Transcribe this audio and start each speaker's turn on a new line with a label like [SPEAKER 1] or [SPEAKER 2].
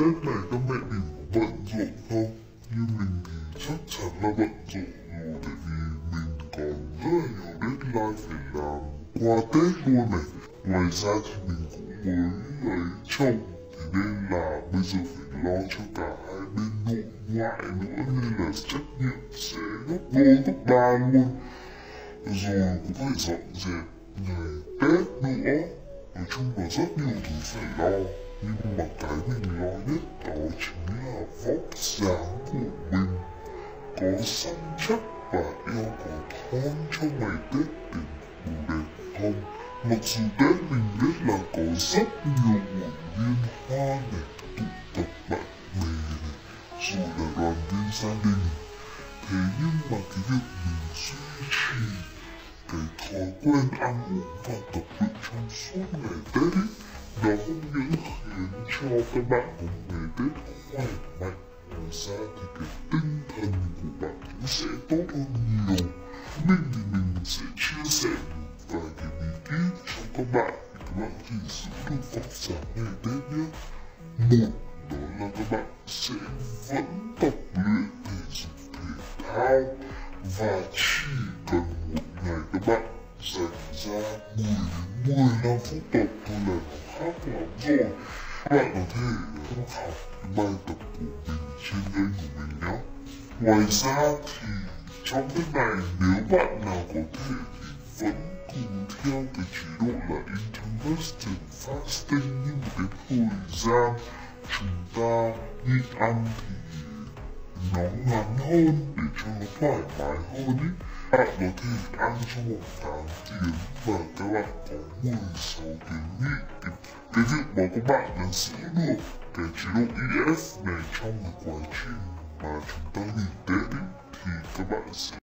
[SPEAKER 1] Tết này các mẹ mình có bận rộn không? Như mình thì chắc chắn là bận rộn rồi, tại vì mình còn rất là nhiều deadline phải làm qua Tết luôn này. Ngoài ra thì mình cũng mới lấy chồng, thế nên là bây giờ phải lo cho cả hai bên nội ngoại nữa, nên là trách nhiệm sẽ gấp đôi, gấp ba luôn. Rồi cũng phải dọn dẹp ngày Tết nữa. Nói chung là rất nhiều thứ phải lo nhưng mà cái mình lo nhất đó chính là vóc dáng của mình. Có săn chắc và eo có thon cho ngày Tết để đủ đẹp không mặc dù Tết mình biết là có rất nhiều buổi liên hoan này tụ tập bạn bè này rồi là đoàn viên gia đình. Thế nhưng mà cái việc mình duy trì cái thói quen ăn uống và tập luyện trong suốt ngày Tết ấy nó không những khiến cho các bạn có ngày Tết khỏe mạnh. Ngoài ra thì cái tinh thần của bạn cũng sẽ tốt hơn nhiều. Mình thì mình sẽ chia sẻ một vài cái bí kíp cho các bạn để các bạn chỉ giữ được vóc dáng ngày Tết nhé. Một, đó là các bạn sẽ vẫn tập luyện thể dục thể thao và chỉ cần một ngày các bạn dành ra 10 đến 15 phút tập thôi là nó khác lắm rồi bạn có thể học cái bài tập của mình trên kênh của mình nhé. Ngoài ra thì trong cái này nếu bạn nào có thể thì vẫn cùng theo cái chế độ là intermittent fasting như một cái thời gian chúng ta nhịn ăn thì nó ngắn hơn để cho nó thoải mái hơn ý bạn có thể ăn trong vòng 8 tiếng và các bạn có 16 tiếng nghỉ cái, cái việc mà các